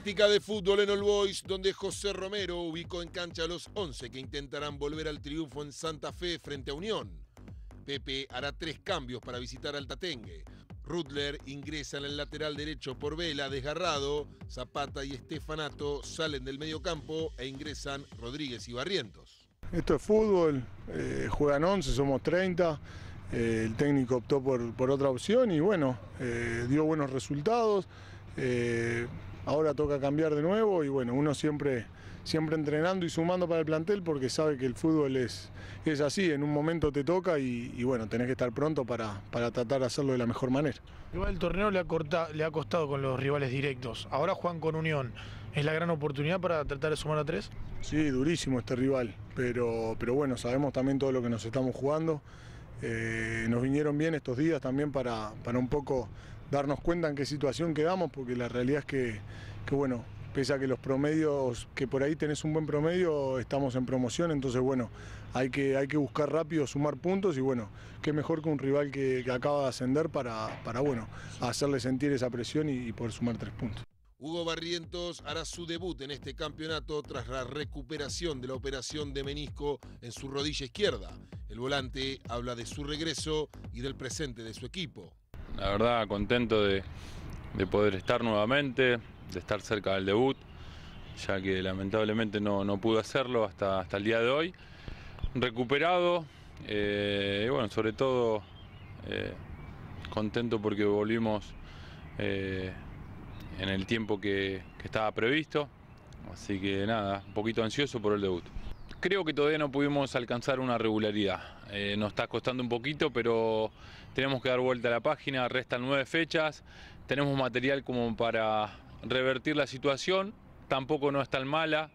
Práctica de fútbol en All Boys, donde José Romero ubicó en cancha a los 11 que intentarán volver al triunfo en Santa Fe frente a Unión. Pepe hará tres cambios para visitar Altatengue. Rutler ingresa en el lateral derecho por Vela, desgarrado. Zapata y Estefanato salen del medio campo e ingresan Rodríguez y Barrientos. Esto es fútbol, eh, juegan 11, somos 30. eh, el técnico optó por, por otra opción y bueno, eh, dio buenos resultados. Eh, ahora toca cambiar de nuevo y bueno, uno siempre, siempre entrenando y sumando para el plantel porque sabe que el fútbol es, es así, en un momento te toca y, y bueno, tenés que estar pronto para, para tratar de hacerlo de la mejor manera. Igual el torneo le ha, corta- le ha costado con los rivales directos. Ahora juegan con Unión. ¿Es la gran oportunidad para tratar de sumar a tres? Sí, durísimo este rival, pero, pero bueno, sabemos también todo lo que nos estamos jugando. Eh, nos vinieron bien estos días también para, para un poco darnos cuenta en qué situación quedamos, porque la realidad es que, que, bueno, pese a que los promedios, que por ahí tenés un buen promedio, estamos en promoción, entonces bueno, hay que, hay que buscar rápido, sumar puntos y bueno, qué mejor que un rival que, que acaba de ascender para, para bueno, hacerle sentir esa presión y- y poder sumar tres puntos. Hugo Barrientos hará su debut en este campeonato tras la recuperación de la operación de menisco en su rodilla izquierda. El volante habla de su regreso y del presente de su equipo. La verdad, contento de, de poder estar nuevamente, de estar cerca del debut, ya que lamentablemente no, no pude hacerlo hasta, hasta el día de hoy. Recuperado, eh, y bueno, sobre todo eh, contento porque volvimos eh, en el tiempo que, que estaba previsto, así que nada, un poquito ansioso por el debut. Creo que todavía no pudimos alcanzar una regularidad. Eh, nos está costando un poquito, pero tenemos que dar vuelta a la página. Restan nueve fechas. Tenemos material como para revertir la situación. Tampoco no es tan mala.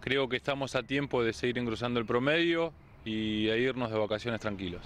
Creo que estamos a tiempo de seguir engrosando el promedio y a irnos de vacaciones tranquilos.